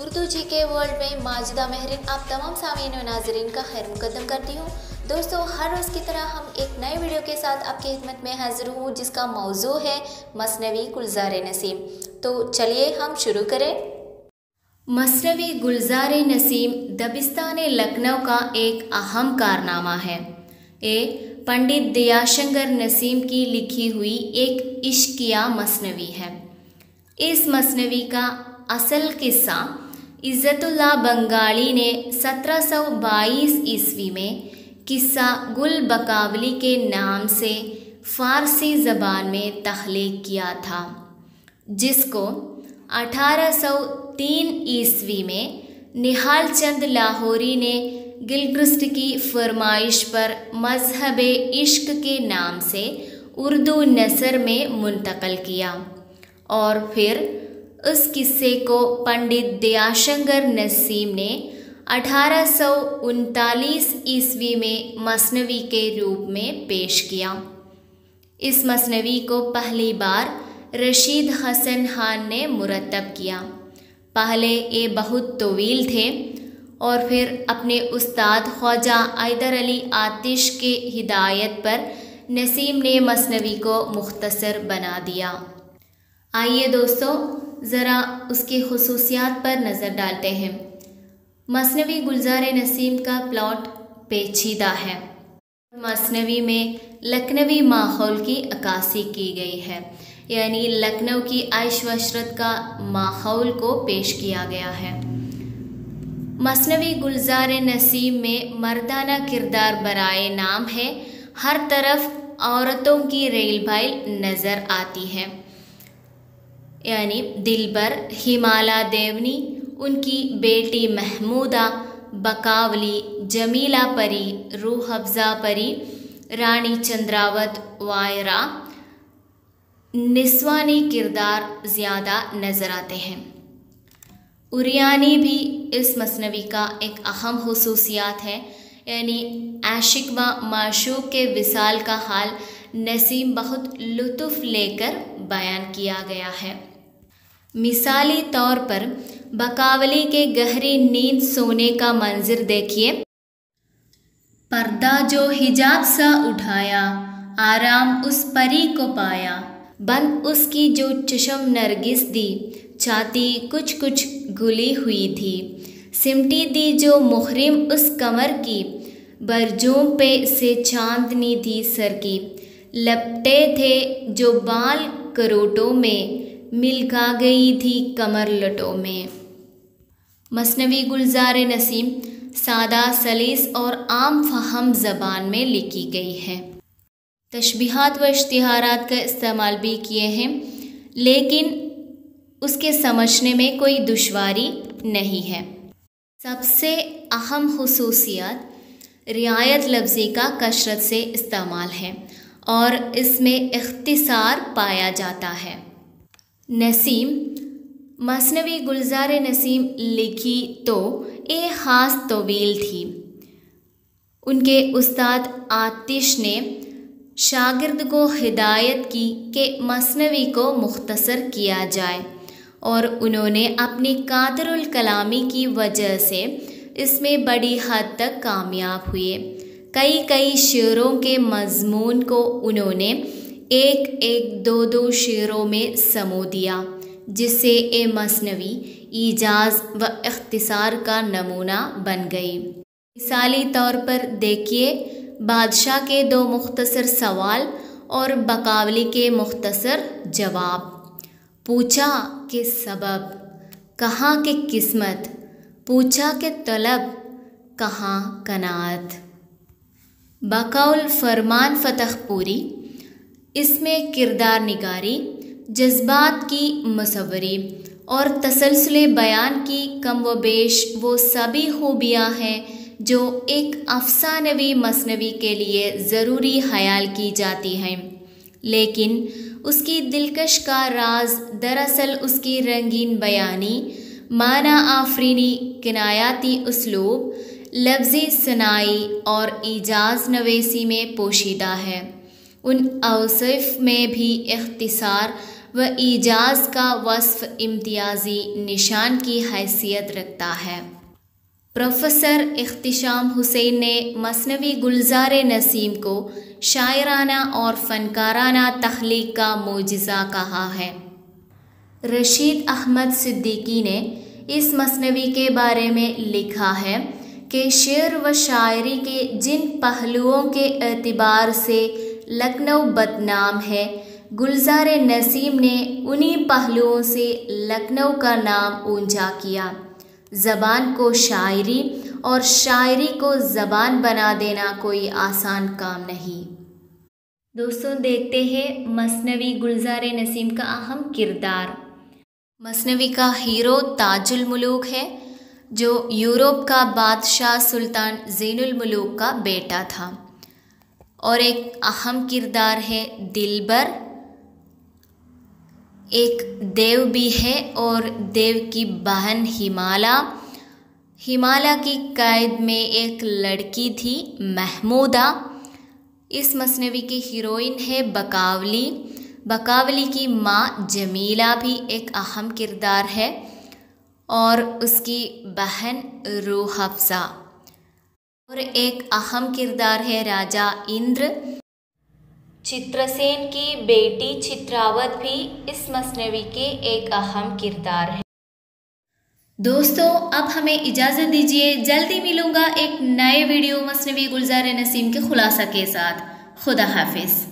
उर्दू जी के वर्ल्ड में माजिदा महरिन, आप तमाम सामीन व नाजरीन का खैर मुकदम करती हूँ। दोस्तों, हर रोज़ की तरह हम एक नए वीडियो के साथ आपकी खिदमत में हाजिर हूँ, जिसका मौजू है मसनवी गुलजार नसीम। तो चलिए हम शुरू करें। मसनवी गुलजार नसीम दबिस्तान लखनऊ का एक अहम कारनामा है। ये पंडित दयाशंकर नसीम की लिखी हुई एक इश्किया मसनवी है। इस मसनवी का असल किस्सा इज़्ज़तुल्लाह बंगाली ने 1722 ईस्वी में किस्सा गुल बकावली के नाम से फ़ारसी ज़बान में तख्लीक किया था, जिसको 1803 ईस्वी में निहाल चंद लाहौरी ने गिलग्रिस्ट की फरमाइश पर मज़हब इश्क के नाम से उर्दू नसर में मुंतकल किया और फिर उस किस्से को पंडित दयाशंकर नसीम ने अठारह सौ उनतालीस ईस्वी में मसनवी के रूप में पेश किया। इस मसनवी को पहली बार रशीद हसन खान ने मुरतब किया। पहले ये बहुत तवील थे और फिर अपने उस्ताद ख्वाजा आयदर अली आतिश के हिदायत पर नसीम ने मसनवी को मुख्तसर बना दिया। आइए दोस्तों ज़रा उसकी खसूसियात पर नज़र डालते हैं। मसनवी गुलजार नसीम का प्लॉट पेचीदा है। मसनवी में लखनवी माहौल की अक्सी की गई है। यानी लखनऊ की आयश वशरत का माहौल को पेश किया गया है। मसनवी गुलजार नसीम में मर्दाना किरदार बराए नाम है। हर तरफ़ औरतों की रेल भाई नज़र आती है। यानी दिलबर, हिमाला देवनी, उनकी बेटी महमूदा, बकावली, जमीला परी रूह अफजा परी, रानी चंद्रावत, वायरा, निस्वानी किरदार ज़्यादा नज़र आते हैं। उरियानी भी इस मसनवी का एक अहम खसूसियात है, यानी आशिक व माशूक के विसाल का हाल नसीम बहुत लुत्फ़ लेकर बयान किया गया है। मिसाली तौर पर बकावली के गहरी नींद सोने का मंजर देखिए। पर्दा जो हिजाब सा उठाया, आराम उस परी को पाया। बंद उसकी जो चशम नरगिस दी, छाती कुछ कुछ गुली हुई थी। सिमटी दी जो मुहरिम उस कमर की, बरजों पे से चांदनी थी सर की। लपटे थे जो बाल करोटों में मिलका गई थी कमर लटों में। मसनवी गुलजार नसीम सादा, सलीस और आम फहम ज़बान में लिखी गई है। तशबीहात व इश्तहारात का इस्तेमाल भी किए हैं, लेकिन उसके समझने में कोई दुश्वारी नहीं है। सबसे अहम खसूसियत रियायत लफ्ज़ी का कसरत से इस्तेमाल है और इसमें इख्तिसार पाया जाता है। नसीम, मसनवी गुलजार नसीम लिखी तो एक ख़ास तवील थी। उनके उस्ताद आतिश ने शागिर्द को हिदायत की कि मसनवी को मुख्तसर किया जाए और उन्होंने अपनी कादरुल कलामी की वजह से इसमें बड़ी हद तक कामयाब हुए। कई कई शेरों के मजमून को उन्होंने एक एक दो दो शेरों में समो दिया, जिससे ए मसनवी ईजाज व अख्तिसार का नमूना बन गई। मिसाली तौर पर देखिए, बादशाह के दो मुख्तसर सवाल और बकावली के मुख्तसर जवाब। पूछा कि सबब, कहाँ के किस्मत? पूछा के तलब, कहाँ कनात? बकौल फरमान फतहपुरी इसमें किरदार निगारी, जज्बात की मसवरी और तसलसल बयान की कम व बेश वो सभी खूबियाँ हैं जो एक अफसानवी मसनवी के लिए ज़रूरी ख्याल की जाती हैं। लेकिन उसकी दिलकश का राज दरअसल उसकी रंगीन बयानी, माना आफरीनी किनायाती उसलूब, लफ्ज़ी सनाई और ईजाज नवेसी में पोशीदा है। उन अवसफ़ में भी इख्तिसार व ईजाज़ का वस्फ इम्तियाज़ी निशान की हैसियत रखता है। प्रोफेसर इख्तिशाम हुसैन ने मसनवी गुलजार नसीम को शायराना और फ़नकाराना तख्लीक का मोजा कहा है। रशीद अहमद सिद्दीकी ने इस मसनवी के बारे में लिखा है कि शेर व शायरी के जिन पहलुओं के एतबार से लखनऊ बदनाम है। गुलजार नसीम ने उन्हीं पहलुओं से लखनऊ का नाम ऊँचा किया। ज़बान को शायरी और शायरी को ज़बान बना देना कोई आसान काम नहीं। दोस्तों, देखते हैं मसनवी गुलजार नसीम का अहम किरदार। मसनवी का हीरो ताजुल मुलूक है, जो यूरोप का बादशाह सुल्तान जैनुल मुलूक का बेटा था। और एक अहम किरदार है दिलबर। एक देव भी है और देव की बहन हिमाला। हिमाला की कैद में एक लड़की थी, महमूदा। इस मसनवी की हीरोइन है बकावली। बकावली की माँ जमीला भी एक अहम किरदार है और उसकी बहन रूह अफ़ज़ा और एक अहम किरदार है राजा इंद्र। चित्रसेन की बेटी चित्रावत भी इस मसनवी के एक अहम किरदार है। दोस्तों, अब हमें इजाज़त दीजिए, जल्दी मिलूँगा एक नए वीडियो मसनवी गुलजार नसीम के खुलासा के साथ। खुदा हाफिज़।